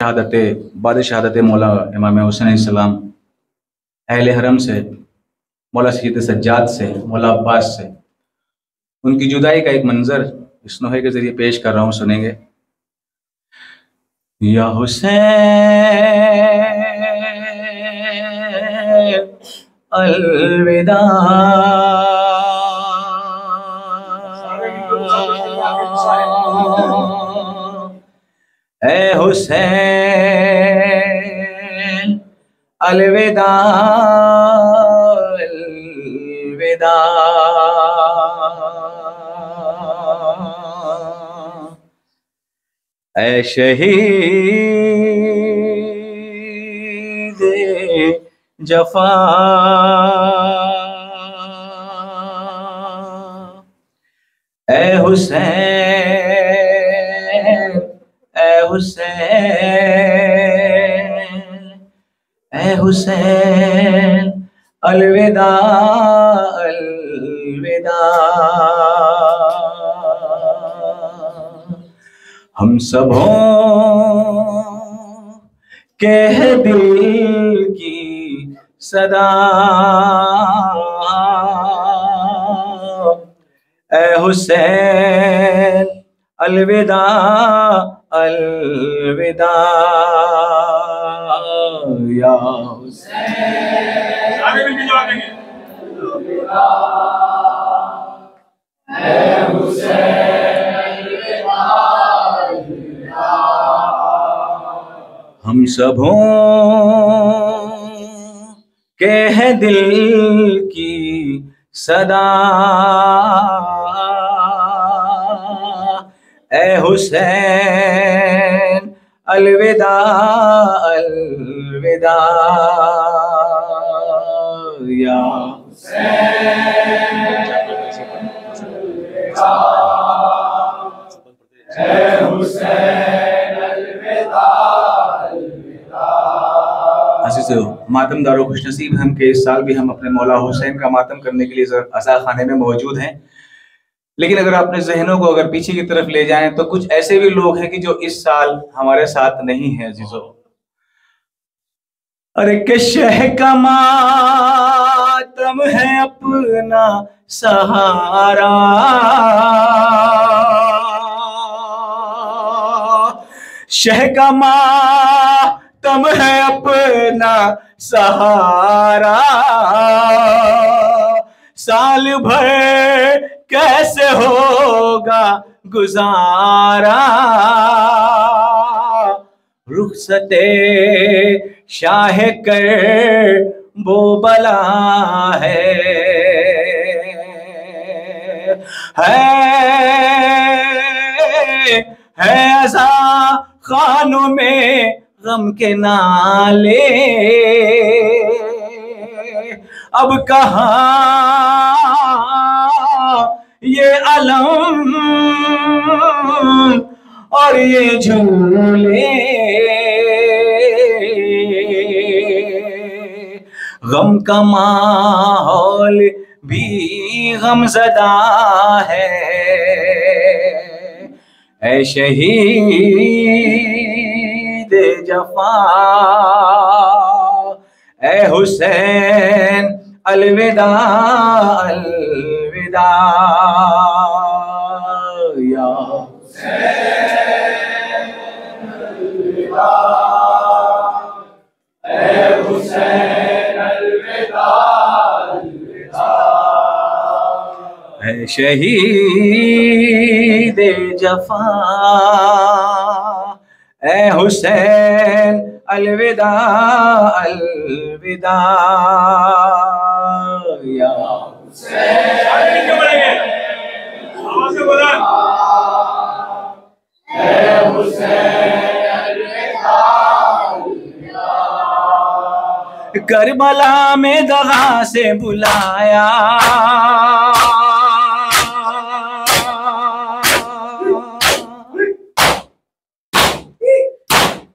शहादत, बाद शहादत मौला इमाम हुसैन अहल हरम से, मौला सैद सज्जाद से, मौला अब्बास से। उनकी जुदाई का एक मंज़र इस नोहे के ज़रिए पेश कर रहा हूँ, सुनेंगे। या हुसैन, अलविदा। ए हुसैन। अलविदा अलविदा। ए शहीद जफा। ए हुसैन। हुसैन ए हुसैन अलविदा अलविदा। हम सबों के दिल की सदा। ए हुसैन अलविदा अलविदा। या हुसैन। हम सबों के है दिल की सदा। ए हुसैन, अलविदा अलविदा। या। मातम दारो खुश नसीब हम के इस साल भी हम अपने मौला हुसैन का मातम करने के लिए असा खाने में मौजूद हैं। लेकिन अगर अपने जहनों को अगर पीछे की तरफ़ ले जाएँ तो कुछ ऐसे भी लोग हैं कि जो इस साल हमारे साथ नहीं है, अजीजो। अरे के का मातम है अपना सहारा। शह का मातम है अपना सहारा। साल भर कैसे होगा गुजारा? रुखसते शाह कर वो बला है। है अजा खानों में गम के नाले। अब कहा ये अलम और ये झूले। गम का माहौल भी गमजदा है। ऐ शहीद जफा, ऐ हुसैन अलविदा अलविदा या है शहीद जफा ए हुसैन अलविदा अलविदा या करबला में दगा से बुलाया।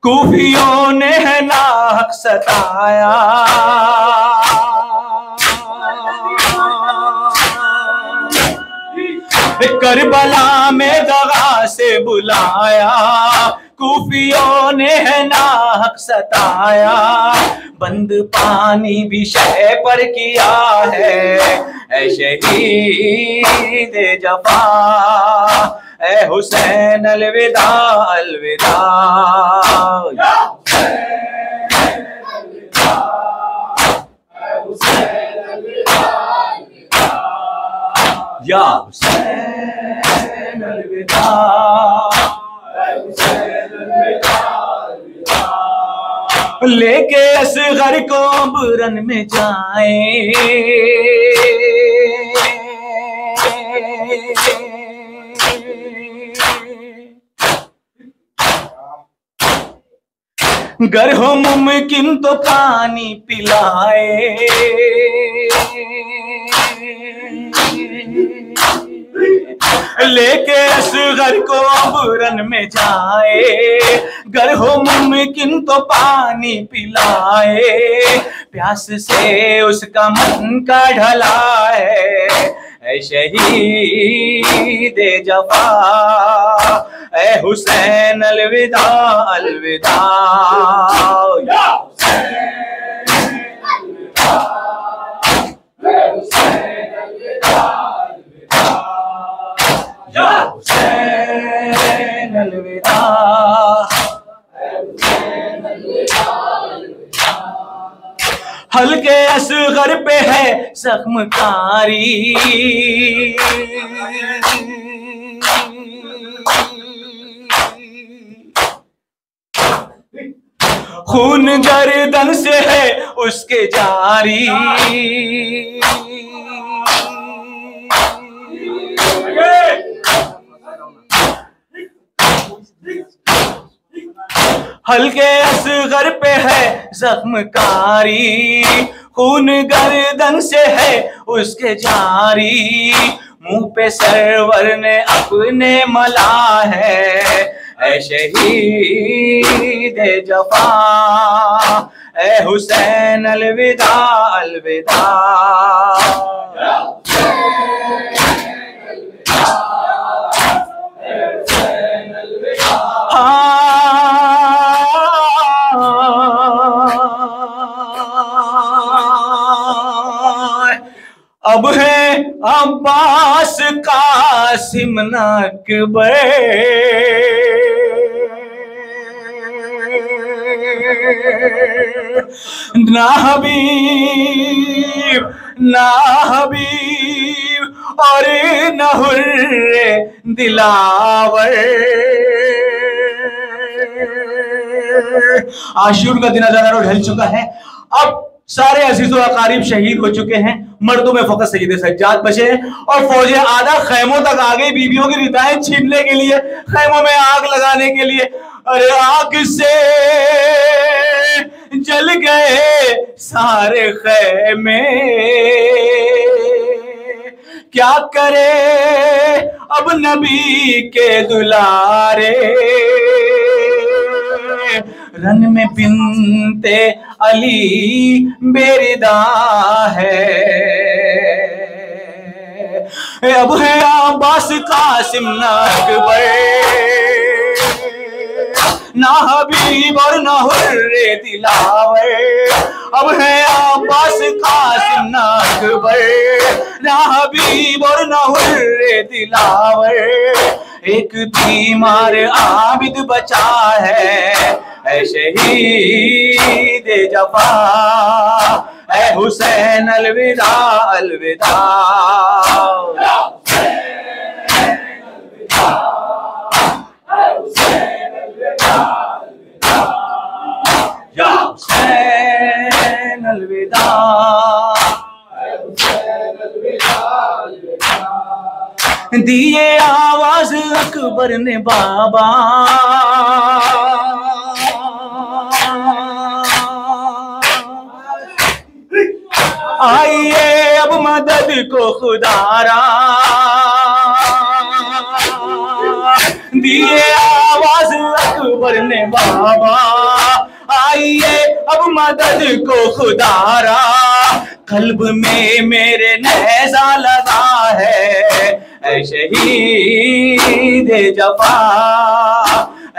कुफियों ने है नाक सताया। करबला में दगा से बुलाया, कूफियों ने है नाहक सताया। बंद पानी शह पर किया है, ऐ शहीद जफा, ऐ हुसैन अलविदा अलविदा। या हुसैन अलविदा लेके असगर को बुरन में जाए। गर हो मुमकिन तो पानी पिलाए। लेके घर को बुरन में जाए। घर हो मुमकिन तो पानी पिलाए। प्यास से उसका मन का ढला है शहीद जफा, ऐ हुसैन अलविदा अलविदा। या हुसैन अलविदा हल्के असगर पे है जख्मकारी। खून गर्दन से है उसके जारी। हल्के असगर पे है, जख्मकारी। खून गर्दन से है, उसके जारी। मुँह पे सरवर ने अपने मला है, ऐ शहीद जफा। ऐ हुसैन, अलविदा अलविदा। हाँ। अब है अब्बास कासिम नकबर। ना हबीब ना हबीब, और न हुर्रे दिलावर। आशूर का दिन अजादार ढल चुका है। अब सारे अजीजों अकारीब शहीद हो चुके हैं। मर्दों में फकत सईद सज्जाद बचे हैं और फौजें आधा खैमों तक आ गई बीबियों की रिताएँ छीनने के लिए, खैमों में आग लगाने के लिए, अरे आग से जल गए सारे खैमे। क्या करे अब नबी के दुलारे? रन में बिनते अली बेरिदा है। अब है अब्बास कासिम नकबर ना हबीब और ना हुर्रे दिलावर। अब है अब्बास कासिम नकबर ना हबीब और ना हुर्रे दिलावर। एक बीमार आबिद बचा है। ऐ शहीद जफा ऐ हुसैन अलविदा अलविदा। हुसैन अलविदा दिए आवाज़ अकबर ने बाबा। मदद को खुदारा दिए आवाज़ अकबर ने बाबा। आइए अब मदद को खुदारा कल्ब में मेरे नैजा लगा है। शहीद जफा।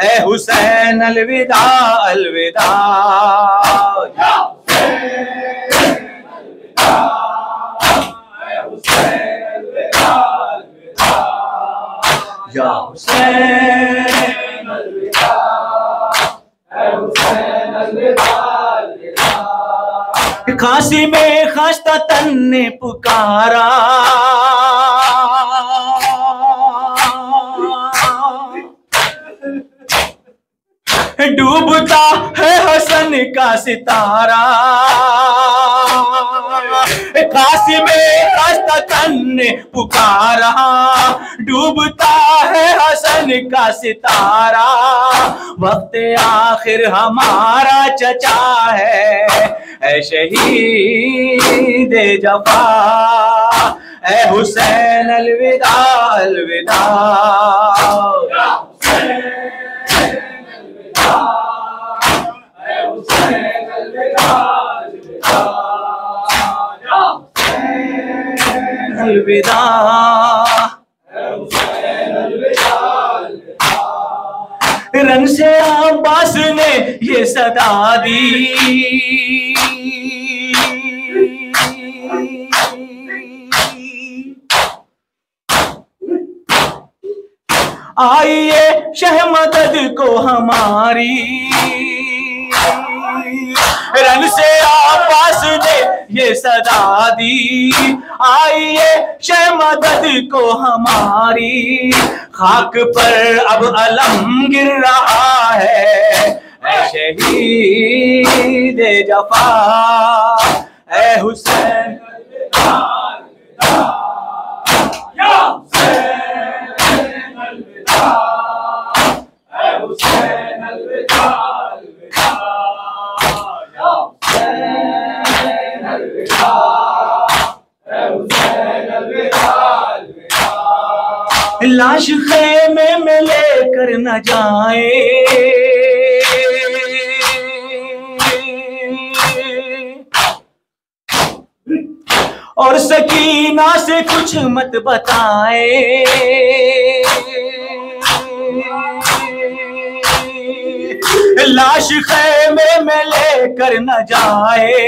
ए हुसैन अलविदा अलविदा। हुसैन खांसी में खास्ता तन ने पुकारा। डूबता है हसन का सितारा। काशी में रास्ता पुकारा। डूबता है हसन का सितारा। वक्त आखिर हमारा चचा है, ऐ शहीद जफा। ऐ हुसैन अलविदा अलविदा। अलविदा। रन से अब्बास ने ये सदा दी। आइए शह मदद को हमारी। रन से आपास ने ये सदा दी। आइए शह मदद को हमारी। खाक पर अब अलम गिर रहा है। शहीद जफा ए हुसैन। न जाए। और सकीना से कुछ मत बताए। लाश खेमे में लेकर न जाए।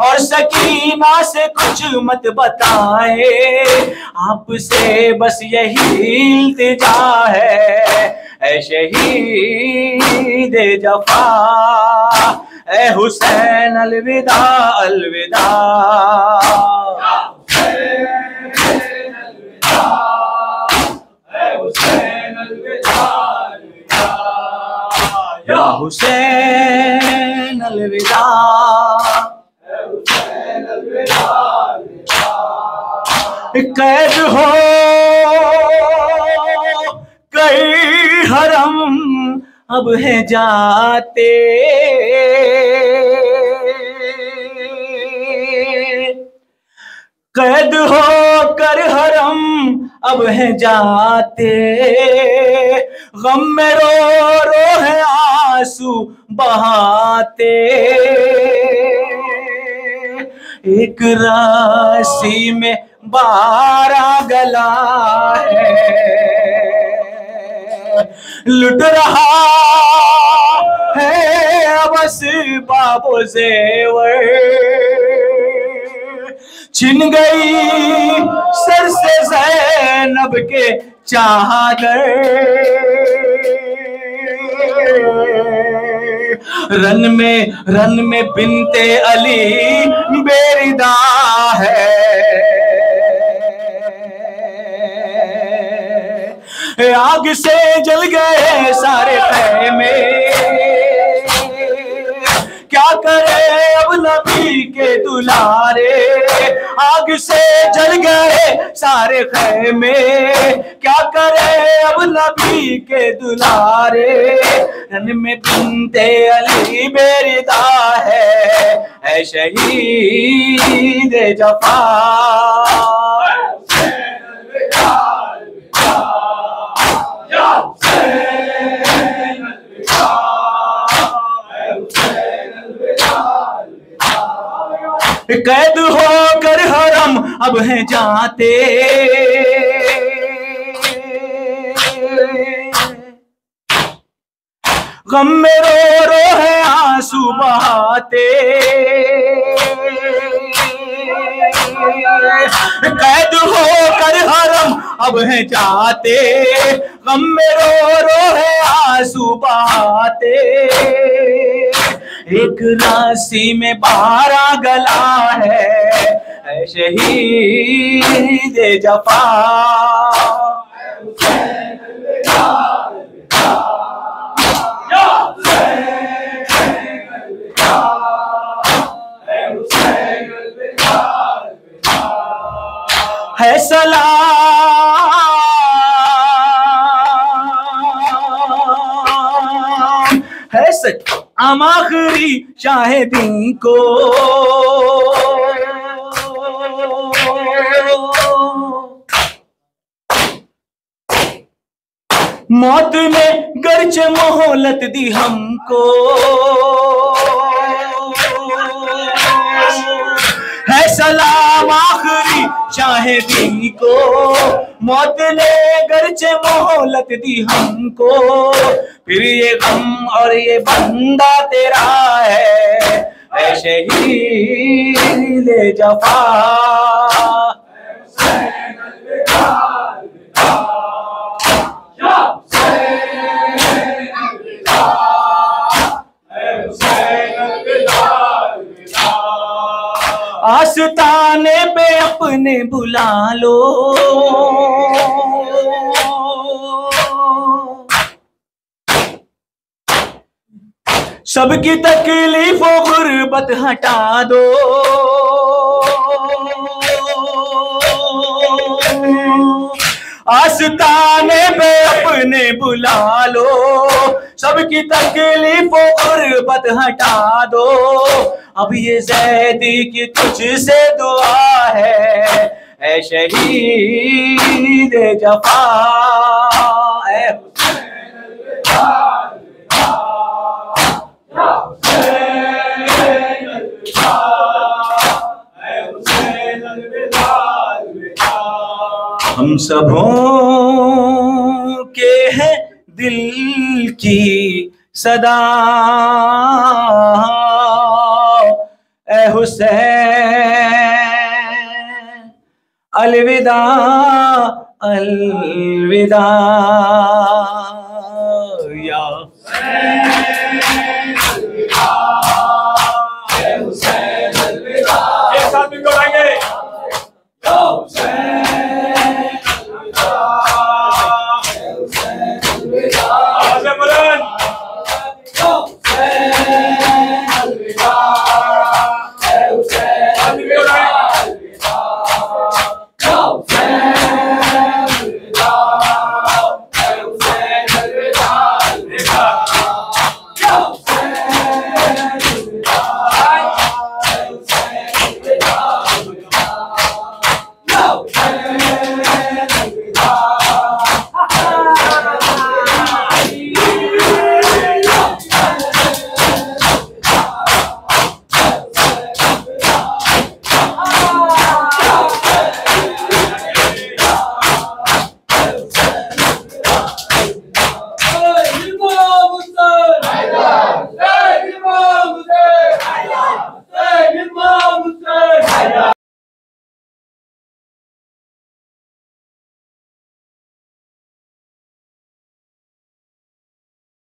और सकीना से कुछ मत बताए। आपसे बस यही इल्तिजा है। ऐ शहीद जफा ऐ हुसैन अलविदा अलविदा। या हुसैन अलविदा। कैद हो अब है जाते। कैद हो कर हरम, अब है जाते। गम में रो रो है आँसू बहाते। एक राशि में बारह गला है। लुट रहा है बस बाबू जेवर। छिन गई सर से जैनब के चादर। रन में रन में बिनते अली बेरिदा है। आग से जल गए सारे खैमे क्या करे अब नबी के दुलारे आग से जल गए सारे खैमे क्या करे अब नबी के दुलारे रन में बिनते अली बेरिदा है ऐ शहीद जफा कैद होकर हरम अब हैं जाते। गम में रो रो है आँसू बहाते। कैद हो कर हरम, अब है जाते गम में रो रो है आँसू बहाते। एक राशि में बारा गला है, ऐसे ही शहीद जफा। हम आखिरी शाहिदी को मौत ने गर्ज मोहलत दी हमको। है सलाम आखिरी शाहिदी को। मौत ने गर्ज मोहलत दी हमको। फिर ये गम और ये बंदा तेरा है ऐ शहीद जफा आस्ताने पे अपने बुला लो। सबकी तकलीफों गुर्बत हटा दो। आस्ताने पे अपने बुला लो। सबकी तकलीफों गुर्बत हटा दो। अब ये जैदी की तुझसे दुआ है, ऐ शहीद जफा, ऐ हम सबों के हैं दिल की सदा। ए हुसैन अलविदा अलविदा। या।